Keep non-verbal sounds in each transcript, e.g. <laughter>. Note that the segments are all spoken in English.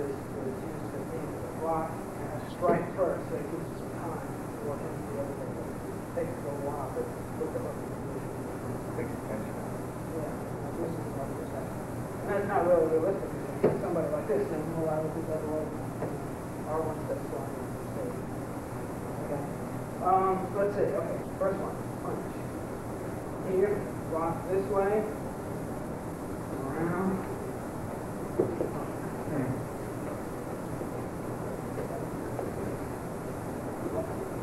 is to use the name of the block and a strike first, so it gives us some time to work into the other thing. It Takes a little while, but look at what we can do. Takes attention. Yeah, this is what we're saying. And that's not really realistic, if somebody like this, then we'll allow it to go away. Our one steps on the stage. Okay. Um, let's see, okay, first one, punch. Here, block this way, around.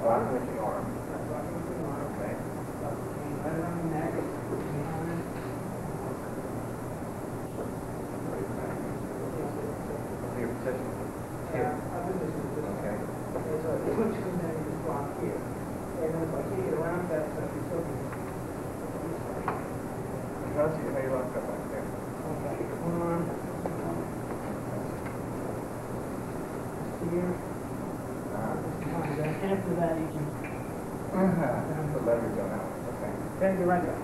Block with the arm. Okay. Right around the neck, behind. Your position. Yeah, I think this is this. Okay. There's a switch comes in this block here. And then if I can't get around that, so if you still can. Now see how you lock up like there. Okay, one. Here. Ah. Behind that. After that, you can, Uh-huh. The leverage on that one, okay. then you're right there.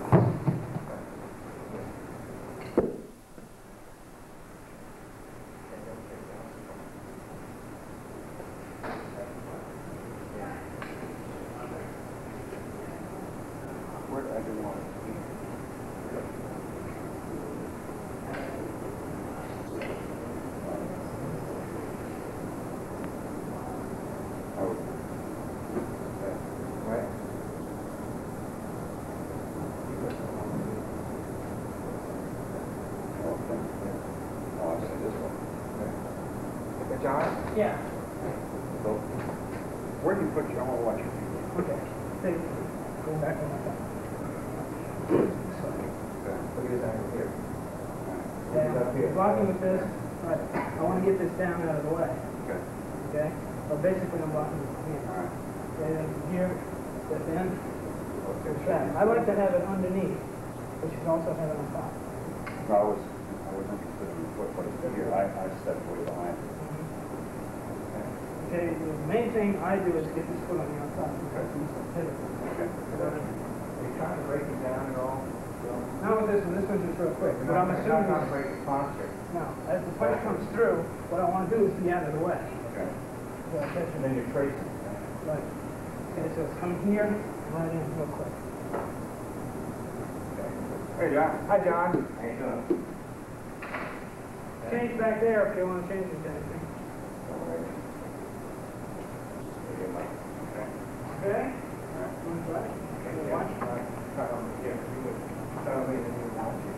Where did I do one? Oh. Okay. Right. Okay. Oh, I see this one. Okay, John, Yeah, so where do you put your, I want to watch your feet. okay. Take, go back on that. Okay. Look at this angle here. Up Yeah, here. blocking with this, right, I wanna get this down out of the way, Okay. okay? So basically, I'm blocking with my All right. Okay, then here, step in, Okay. push back. I like to have it underneath, but you can also have it on top. No, I was, I was interested in the foot, here, I, I stepped way behind. Mm-hmm. Okay, the main thing I do is get this foot on the outside, because it's a pivot. Okay. Are you trying to break it down at all? Not with this one, this one's just real quick, but I'm not, not assuming, trying to break the posture. no, as the punch comes through, what I wanna do is be out of the way. Okay. So I catch And then you're tracing. right. Okay, so it's coming here, right in real quick. Hey, John. Hi, John. How you doing? Change back there if you wanna change it to anything. Okay? One back. Okay, watch. Cut on the, yeah, you would, tell me that you want to.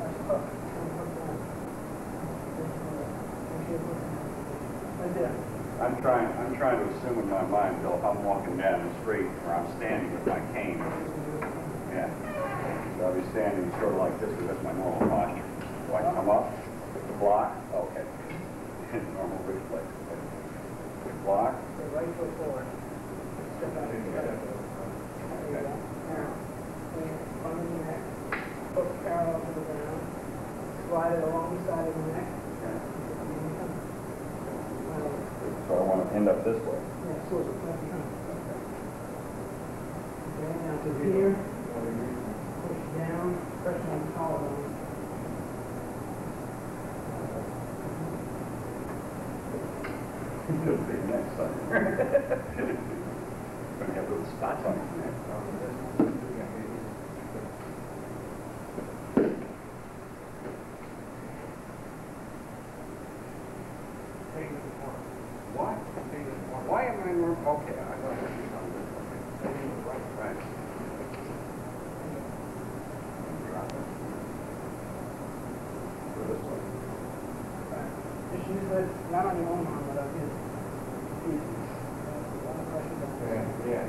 That's hook. Hook down. Right there. I'm trying, I'm in my mind, Bill, if I'm walking down the street or I'm standing with my cane. Yeah. So I'll be standing sort of like this, because that's my normal posture. Do I come up, the block, okay. <laughs> Normal okay. Block, Okay, right foot forward. Step out. There you go. Now, lean of the neck, hook parallel to the ground, slide it along the side of the neck. so I want to end up this way. Right. Okay, now to here, push down, pressure on the collarbone. You have a big neck, son. Gonna have little spots on your neck. What? Why am I, in- okay, I know what you're talking about. Okay. Right. Drop it. Go this way. Just use it, not on your own arm, but on his. feet. Uh, let the pressure down. Yeah, yeah.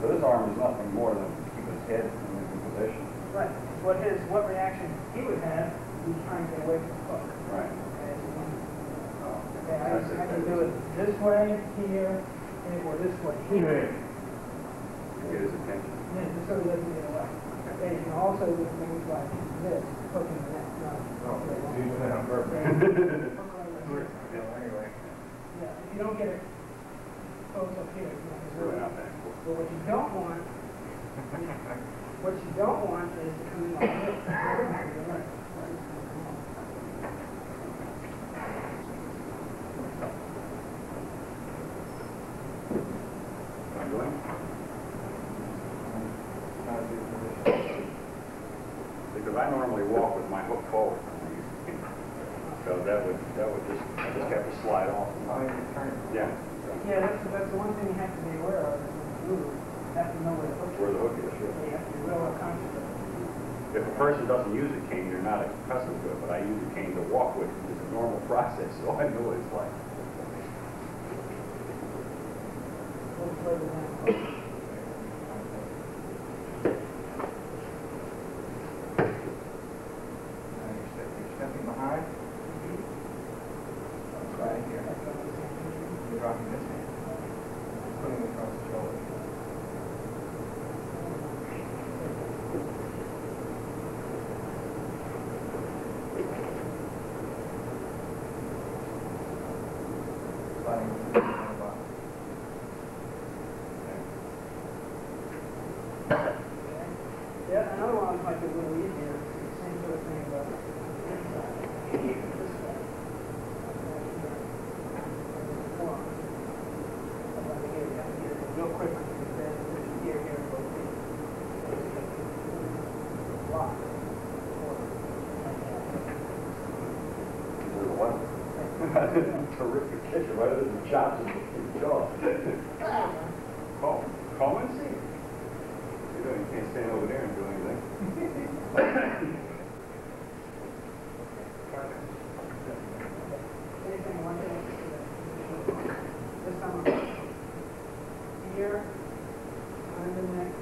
So this arm is nothing more than to keep his head in a good position. Right, what his, what reaction he would have, he's trying to get away from the hook. Right. Okay, so when- Oh. okay, I, I can do it this way, here, and or this way, here. To get his attention. Yeah, just so he doesn't get away. Okay, you can also do things like this, hooking the neck. Oh, you do that on purpose. Hook right here. Yeah, anyway. <laughs> Yeah, if you don't get it close up here, it's not Really not that cool. But what you don't want <laughs> What you don't want is to come in like this. <laughs> You're right. Am I doing? Not a good position. Because I normally walk with my hook forward. So that would, that would just, I just have to slide off. Oh, you're turning. Yeah, Yeah, that's, that's the one thing you have to be aware of, is when you move, you have to know where the hook is. where the hook is, sure. You have to be real conscious of it. If a person doesn't use a cane, they're not accustomed to it, but I use a cane to walk with. It's a normal process, so I know what it's like. A little further down. Now you're stepping, you're stepping behind. Sliding here. That's what I'm saying. You're dropping this hand. Putting it across the shoulder. Sliding to the bottom. Yeah, another one might be a little easier, It's the same sort of thing, but inside. This way. Come on. Come on, here, yeah, here, real quick, then here, here, go here. Lock. Terrific kicker, right the chops and the jaw. Call, call and see. You know, you can't stand over there and do anything. <laughs> Anything one thing. This time, here, behind the neck.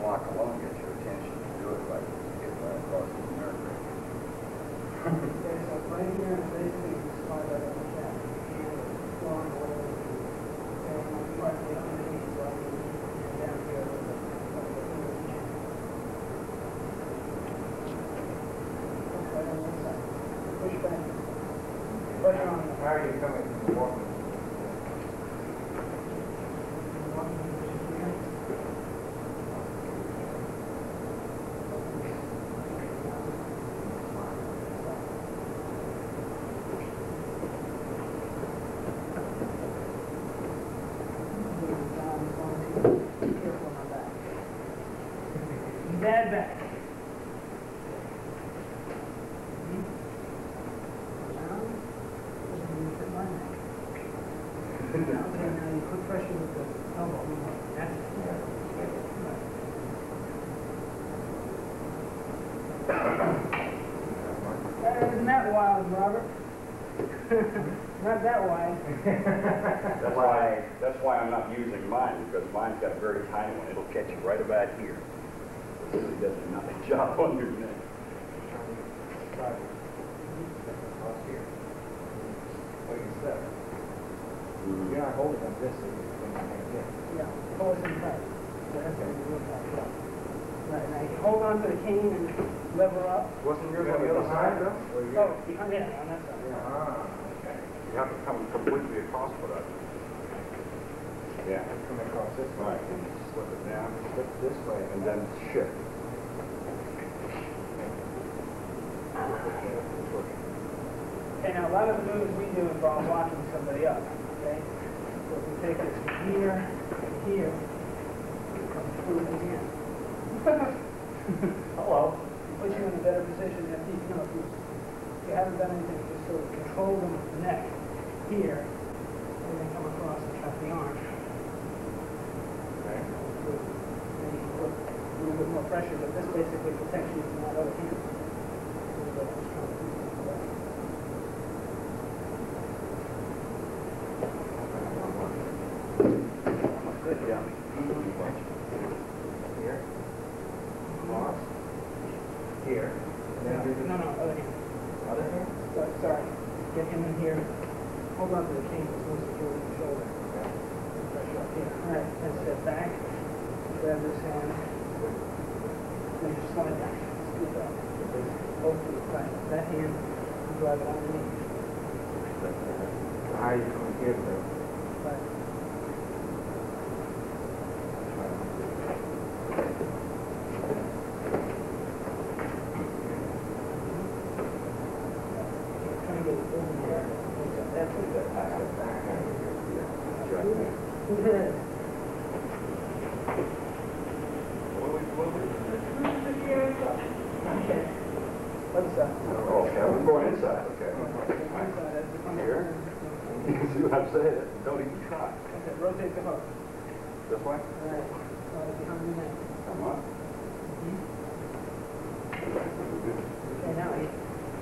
Block alone gets your attention to do it right, get right across the nerve. Okay, so right here is basically the spot that I'm at, and going over. Okay, and I'm trying to get underneath, so I can get down here a little bit. Push right on this side. Push back. Pressure on the. How are you coming from the walking? Bad back. Down. And you hit my neck. Now, okay, now you put pressure with the elbow. That's it. Uh, Isn't that wild, Robert? <laughs> Not that wide. <laughs> That's why, that's why I'm not using mine, because mine's got a very tiny one. It'll catch you right about here. It really does a nothing <laughs> job on your neck. Step across here. What you step. You're not holding on this, so you're going to hang in. Yeah, hold it in tight. Yeah, That's what you look at, yeah. Right, now you hold on to the cane and lever up. Wasn't yours on the other side, though? Or you- Oh, behind, yeah, on that side. Ah, okay. You have to come completely across for that. Yeah. Come across this way. Right, and slip it down, Flip this way. and then shift. Okay, now a lot of the moves we do involve locking somebody up, okay? So if we take this from here to here, come through again. <laughs> Hello. Put you in a better position if you, you know, if you, if you haven't done anything, just sort of control the neck here, and then come across and cut the arm. Okay. Maybe put a little bit more pressure, but this basically protects you from that other hand. A little bit extra. Good job. Here. Cross. Here. And then do the No, no, other hand. other hand? So- Sorry, get him in here. Hold on to the cane, supposed to go with your shoulder. Okay. Pressure up here. All right, then step back, grab this hand, then you slide down, scoop up. Both feet, right, that hand, you drive it underneath. How are you coming here, though? Right. inside. Oh, okay, I'm going inside, okay. Inside, that's the front. Here? You can see what I'm saying? Don't even try. Okay, rotate the hook. This way? All right, slide it behind your neck. Come on. Okay, now, you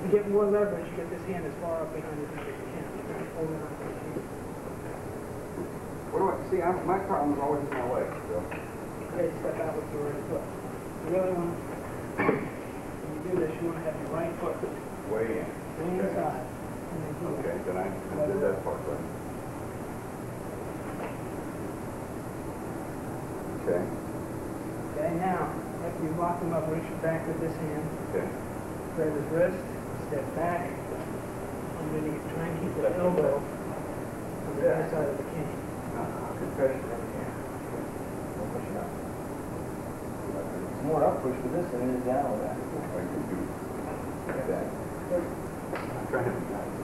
you get more leverage, you get this hand as far up behind your neck as you can. Hold it on to your hand. What do I, see, I'm, my problem's always in my way, Bill. Okay, step out with your right foot. You really want, when you do this, you want to have your right foot Way in. way Okay. inside. and then. Okay, then I I did that part right. Okay, Okay, now, after you lock him up, reach back with this hand, okay. grab his wrist, step back, underneath, try and keep the elbow on the other side of the cane. Good pressure right here. Don't push it up. It's more up push with this than it is down with that. I can do that. I'm trying to be nice.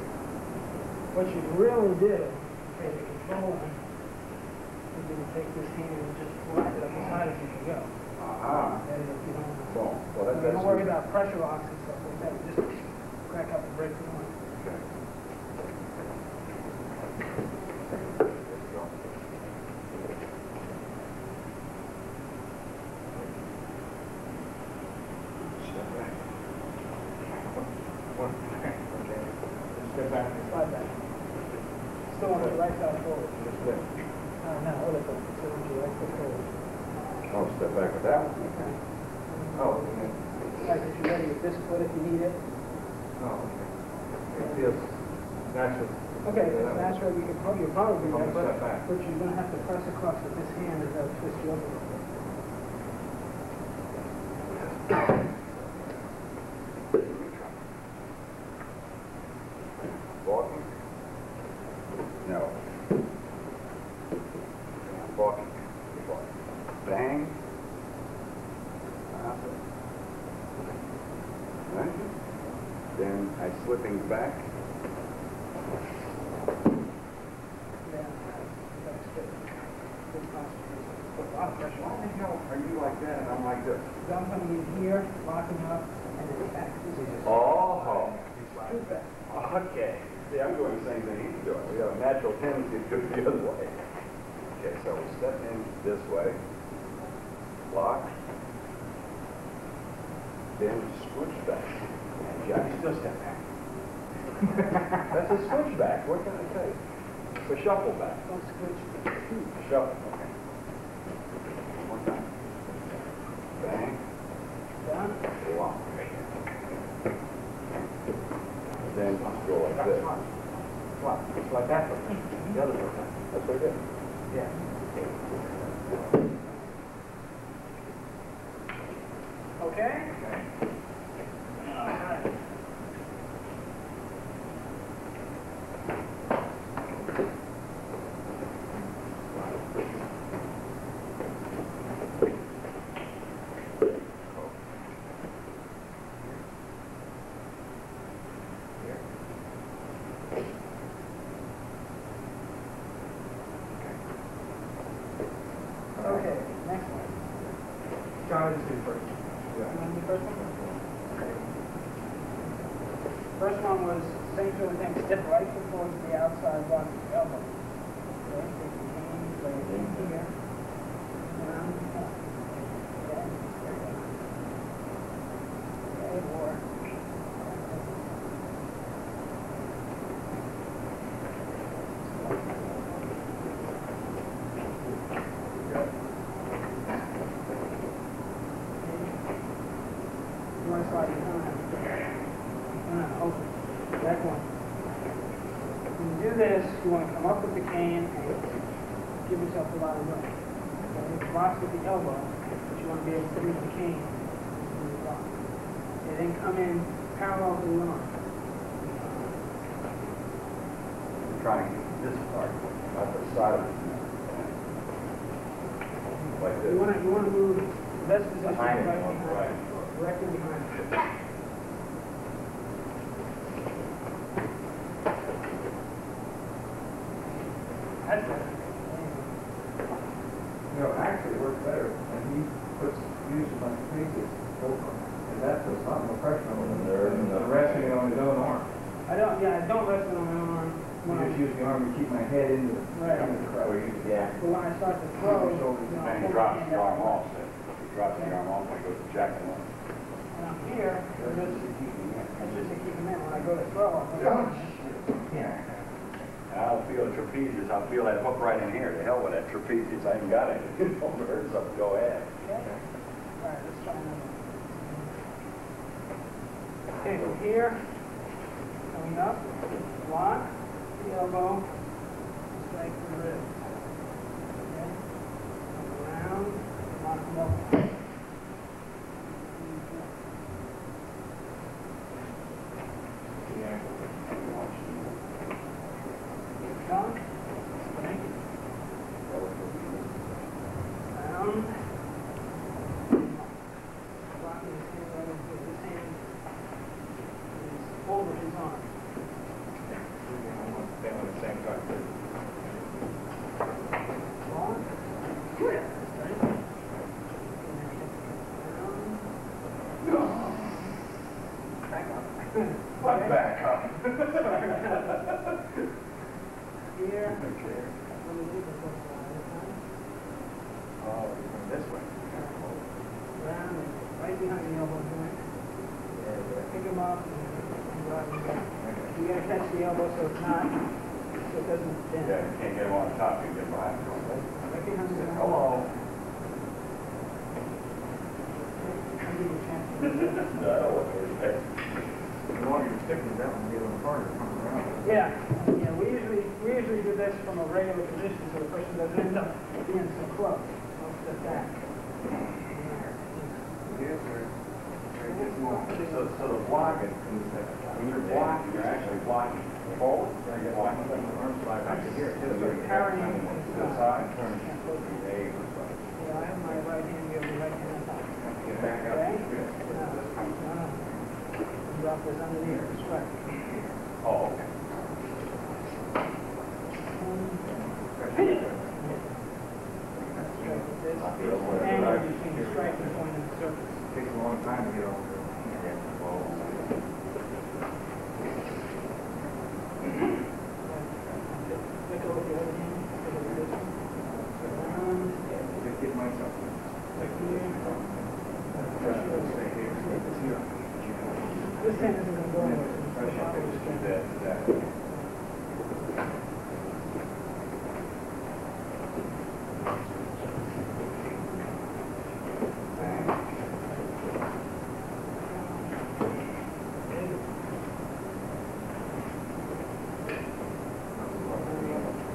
What you really do, okay, to control him, is you take this hand and just slap it up as high as you can go. Uh-huh. That is, you don't, Boom. Well, that, you don't worry about pressure locks and stuff like that, just crack up and break the line. Okay. Step back. One, okay. Step back. Slide back. Still on the right side forward. Just lift. Uh, no, other foot, still on your right foot forward. Oh, step back with that one. Okay. Oh, okay. Like, if you're ready with this foot if you need it. Oh, okay. It feels natural. Okay, if it's natural, you can Oh, probably, you'll probably be right, gonna but, step back. but you're gonna have to press across with this hand and that'll twist you up a little bit. Walking? No. Walking. Bang. Right? Then I slipping back. Yeah, that's good. Good posture. Put a lot of pressure Why on the it. hell are you like that and I'm like this? So I'm coming in here, locking up, and then back. This is just- Oh. Shoot back. Okay. See, I'm doing the same thing he's doing. We have a natural tendency to do it the other way. Okay, so we step in this way, lock, then switch back. And Jack still step back. That's a switchback. What can I say? It's a shuffle back. Don't switch. Shuffle, okay. One time. Bang, Down. lock. Then go like this. What? Like that. The other foot. That's what I did. Yeah. Okay? Okay. All right. Here. Okay, next one. John, just do first. You want to do the first one? Okay. First one was same sort of thing, step right foot towards the outside, lock the elbow. Okay, take your hand, lay it in here. Around the point. Okay, there you go. Okay, or. You want to slide behind. Uh, open. Back one. When you do this, you want to come up with the cane and give yourself a lot of room. It's with the elbow, but you want to be able to reach the cane. when you lock. Okay, then come in parallel to the arm. Trying to get this part out the side of it. Like this. You want to, you want to move the best position Behind right behind. right. Directly behind. That's better. No, actually, it works better when he puts, uses my fingers over and that puts a lot more pressure on him There is than enough. resting it on his own arm. I don't, yeah, I don't rest it on my own arm. You When I, just use the arm to keep my head into the, Right. into the crowd. Yeah. but when I start to throw, you know, Then I he pull my drops hand the arm out. off, so he drops the arm off, I go to jack him up. And I'm here, and this, that's just to keep him in. When I go to throw, I'm like, oh, Yeah. And I'll feel the trapezius, I'll feel that hook right in here, to hell with that trapezius, I ain't got it. <laughs> It don't hurt something, go ahead. okay. All right, let's try another one. Okay, from here, coming up, lock, elbow, strike the ribs. Okay, around, lock them up. Yeah. Down, strike, down. Locking his hand right into his hand is over his arm. Stay on the same side. Long. Good. Right. Down. Back up. I'm back up. Here. Let me do this one this time. Oh, this way. Round and right behind the elbow joint. Pick him up and drive him back. You gotta catch the elbow so it's not, so it doesn't bend. Yeah, you can't get him on top, you get behind him. Right behind the elbow. Hello. I'll give you a chance. No, I don't want to respect. The longer you stick with that one, the little harder to come around. Yeah, yeah, we usually, we usually do this from a regular position so the person doesn't end up being so close. I'll step back. Yes, sir. So, so the blocking, when you're blocking, you're actually blocking forward, or you're blocking Arm slide back to here, too. So carrying to the side. can't close it. There you. Yeah, I have my right hand, you have your right hand. Get back up. Okay? Good. Ah, ah. Now, now, Drop this underneath, strike. Oh, okay. Strike with this. Angle between the striking point and the surface. Takes a long time to get over there. Look over the other hand, look over this one. Around, Just get myself. like here. Stay here. It's here. This hand isn't gonna go anywhere. so it's follow the strike. That, that.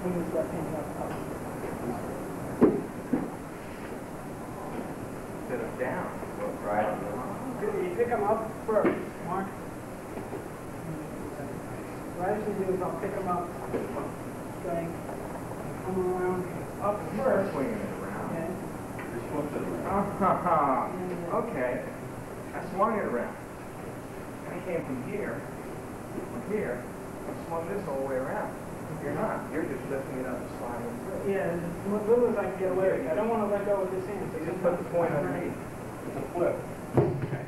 Bring his left hand up, up. Set it down. Right. You pick him up first, Mark. What I usually do is I'll pick him up, strike, come around, up first, Swinging it around. okay? Just flip it around. Ah, okay. I swung it around. I came from here, from here, I swung this all the way around. You're not. You're just lifting it up and sliding it through. Yeah, as little as I can get away with. I don't want to let go with this hand. so You just put the point underneath. It's a flip. Okay,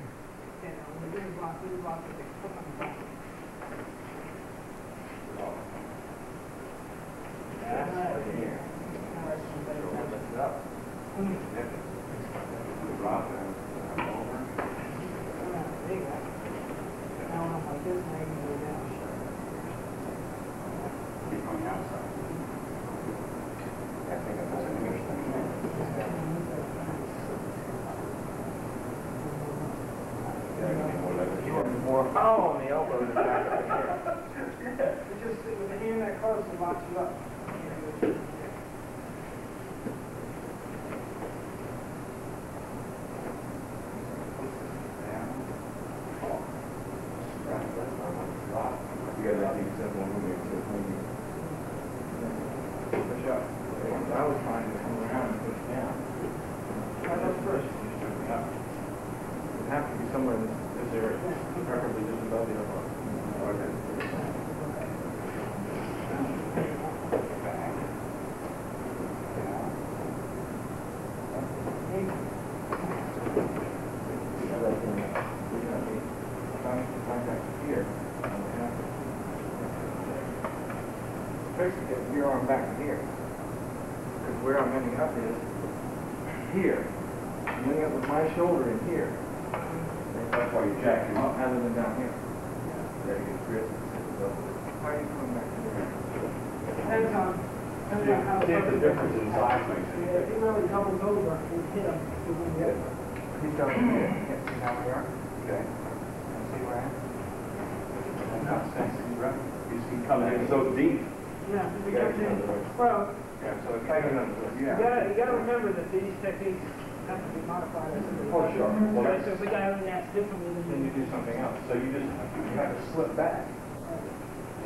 now, when you're doing block, do block with the foot on the back. That's right here. Now, that's some better Lift it up. Mm. Drop it. Over. Yeah, there you go. Now, when I'm like this, now you can go down. Keep on the outside. I think that's an interesting thing. Yeah, I can more leverage. You want more, oh, on the elbow than back right here. It's just with the hand that close, it locks you up. You guys, I think, except one movie, except maybe. Push up. I was trying to come around and push down. That goes first. It'd have to be somewhere in this, this area, preferably just above the elbow. Hey, fix it, get your arm back to here. Because where I'm ending up is here. I'm ending up with my shoulder in here, That's why you jack him up. rather than down here. There you go, Chris. How are you coming back to there? Depends on, depends on how. See if the difference in size makes any Yeah, if he difference. really doubles over and hit him, he wouldn't get it. He's down here. Can't see how we are. Okay. See where I am. No, sense, right? He's he's coming in so deep. Yeah, we got get to, under it. well, Yeah, so it's tight enough. you gotta, you gotta remember that these techniques have to be modified as Oh, sure. Well, Right, so if we got everything that's differently Then than you do something else. So you just, you have to slip back.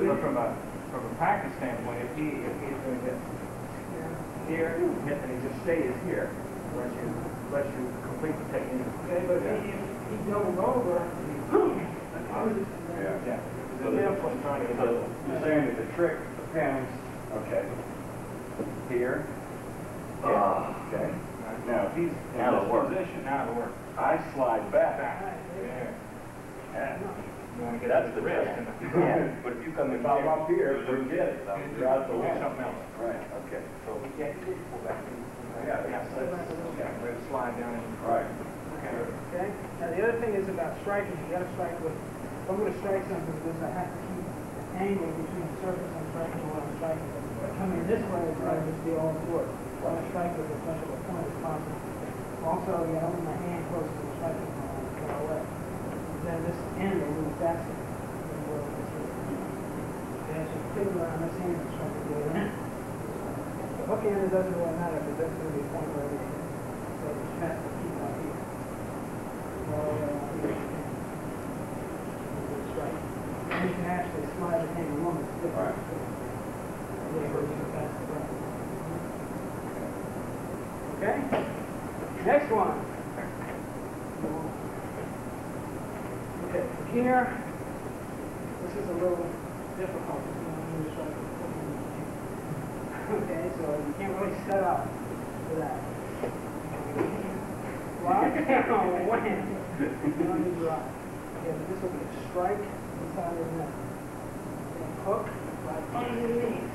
So from a, from a practice standpoint, if he, if he's gonna get here, hit, and he just stays here, unless you, unless you complete the technique. Okay, but if he, he doubled over, I was just. Yeah. Yeah. So that's what trying to So you're saying that the trick depends, okay, here, yeah, okay. Now, if he's in Now it'll this position, Now it'll work. I slide back. Back. There. Yeah. You wanna get That's to the the wrist. and- Yeah, but if you come in, if I'm up here, forget it, I'm out the way. something else. Right, okay. So, yeah, you did pull back. Yeah, Yeah, so that's, yeah, we're slide down and. Right. Okay. Okay, now the other thing is about striking, you gotta strike with, if I'm gonna strike something, because I have to keep the angle between the surface I'm striking and what I'm striking. If I come in this way, it's gonna just be all short. I wanna strike with as much of a point as possible. Also, you gotta my hand close to the striking point, far away. Then this end figure around this hand and strike it the hook doesn't really matter, that's gonna be a point where. So to keep that's right. And you can actually slide the hand along. Okay? Next one. Okay, from here, this is a little difficult. if you want to use like a- Okay, so you can't really set up for that. Well, when? You don't need to rock. Okay, but this will be a strike inside of the neck. And hook right underneath.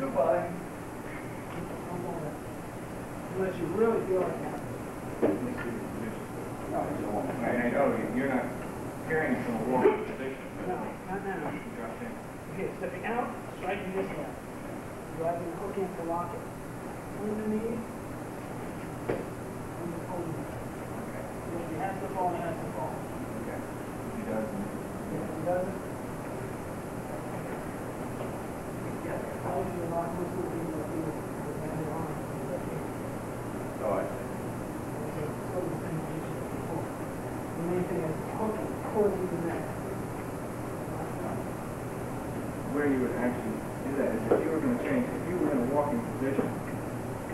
Goodbye. Unless you really feel like that. No, he's a woman. I, I know, you're not carrying from a walking position. No, not now. Drop in. Okay, stepping out, striking this way. Driving the hook in to lock it. Underneath. And holding it. If it has to fall, it has to fall. Okay. He doesn't. If it doesn't, yeah, how do you lock this will be with you, with your arm? Oh, I see. So it's sort of the same as you said before. The main thing is hooking, pulling the neck. Where you would actually do that is if you were gonna change, if you were in a walking position,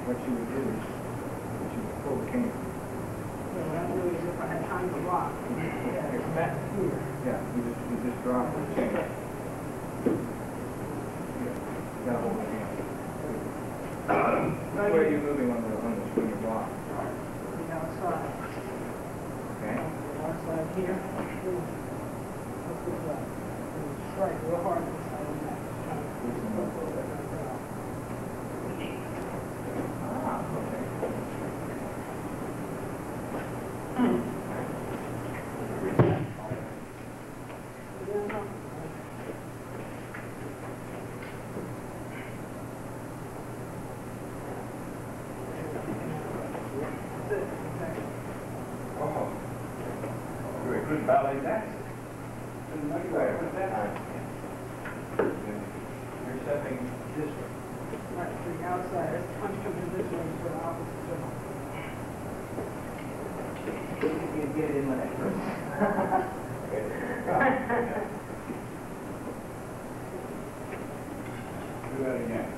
what you would do is, is you would pull the cane. So what I do is if I had time to lock, yeah, it's back here. Yeah, you just, you just drop the chain. Yeah. You gotta hold the hand. Which way are you moving on the, on the swing block? The outside. Okay? The outside here. Let's go. And strike real hard this of the neck. Try to Loosen up a little bit. Ah, okay. Oh. You're a good ballet dancer. Didn't know you were. What's that? You're stepping this way. Right, to the outside, comes in this way, so the opposite circle. You get in when I first. Do that again.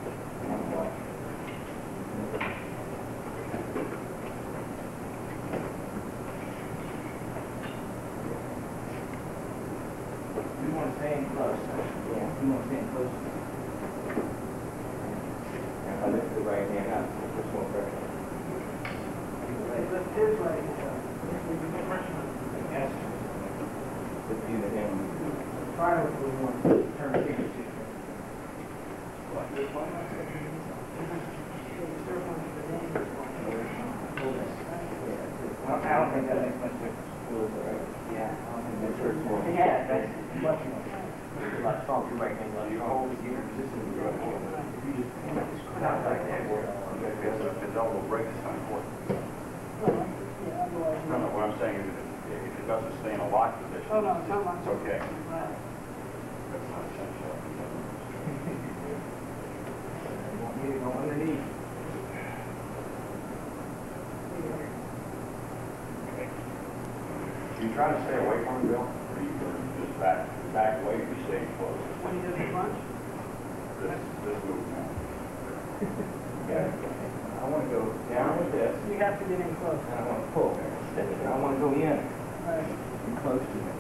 You want to stay in close. Yeah. You want to stay in close. If I lift the right hand up, push more pressure. Right, lift his right hand up. This will be more pressure on it. Yes. Lift either hand. Try to do one. Turn fingers. This one? Well, I don't think that makes much difference. Yeah. I don't think that's very small. Yeah, that's much more. A lot stronger, right, than like your whole year. This is good. If you just not like that, Because if it's elbow break, it's not important. No, no, what I'm saying is if if it doesn't stay in a lock position, Oh, no, it's not locked. it's okay. Right. That's not essential. want me to go underneath. You try to stay away from it, Bill, or you or just back, back away, you stay close. When you do the punch? This, this move now. <laughs> Yeah. I want to go down with this, You have to get in close. and I want to pull. And I want to go in Right. and close to it.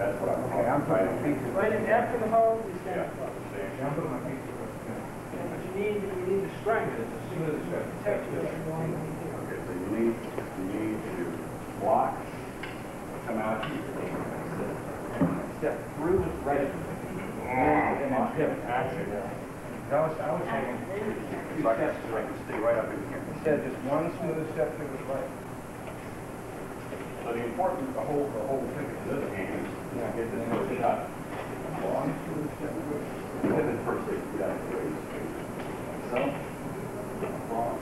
That's what I'm. Okay, I'm putting my feet to Right in after the hole, you Yeah, stand close. stay. I'm putting my feet to it. But you need, you need the strength. It's a smooth stretch. Protect you from going underneath. Okay, so you need, you need to block, come out here. Step through the right. And then. That's it. I was, I was saying, two So I can, steps so I can stay right up in here. Instead just one smooth step to the right. So the important, the whole, the whole thing is this hand, is to get this first shot. One smooth step to the right. Get this first six feet out of the way. So. Wrong.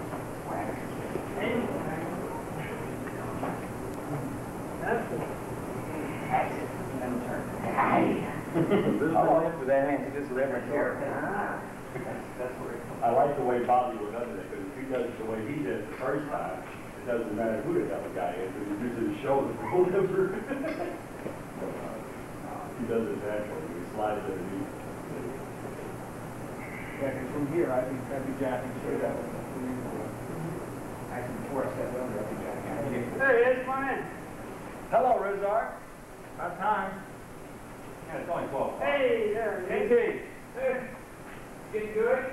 That's it. And then turn. I want it with that hand, this is every here. That's where it I like the way Bobby was under it, because if he does it the way he did it the first time, it doesn't matter who the hell the guy is, because he uses his shoulder or whatever. <laughs> He does it naturally, he slides underneath. Yeah, 'cause from here, I'd be, I'd be jacking straight up. Actually, before I step under, I'd be jacking. There he is, come on in. Hello, Rizar. About time. Yeah, it's only twelve. Hey, there he. Hey, Hey. getting good?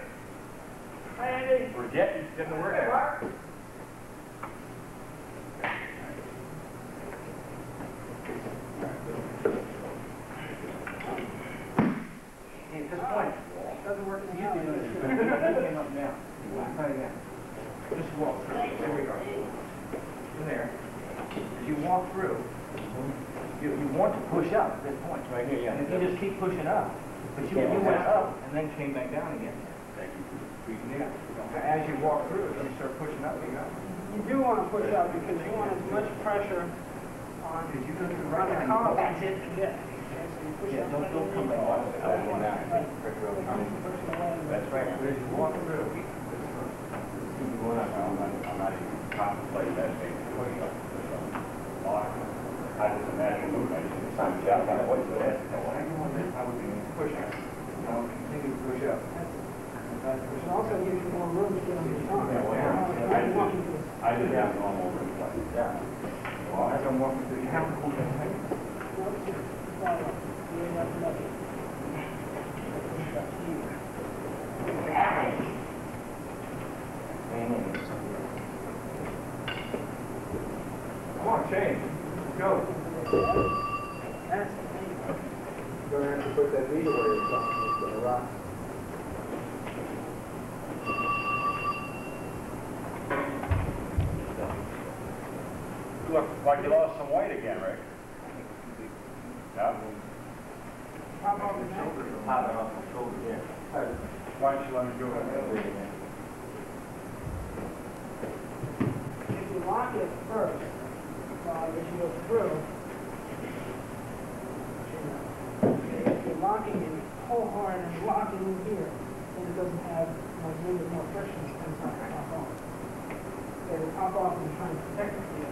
Hi, Andy. We're getting, Getting the work Hey. Mark. At this point, Doesn't work in you the do house. this. Came up now. Try it again. Just walk through. There we go. In there. As you walk through, you, you want to push up at this point. Right here, yeah. And if you just keep pushing up, but you, you went up and then came back down again. thank you. Yeah. As you walk through, it, you start pushing up, you go. You do want to push up because you want as much pressure on, Because you go through on the now. column as it can get. Okay, so Yeah, don't, don't come back. underneath. I don't want that. Right. Pushing away. That's right. As you walk through, you go up. I'm not, I'm not even contemplating that thing. I just imagine moving, I just, I'm shouting out, what's that? Why do you want this? I would be pushing. I'll continue to push up. It also gives you more room to get on your tongue. Yeah, well, yeah. I don't want you to- I just have normal room Yeah. Well, as I'm walking through, you have to hold that tight. No, just follow. You ain't to let it. Push. Come on, change. Go. That's the thing. You're gonna have to put that lead away Look, like you lost some weight again, Rick. Yeah? Pop off the neck. Pop it off my shoulder, yeah. Why don't you let me go ahead? If you lock it first, uh, as you go through, if you're locking it whole hard and locking in here, then it doesn't have, know, a little bit more friction, it's not gonna pop off. They will pop off and try and protect it.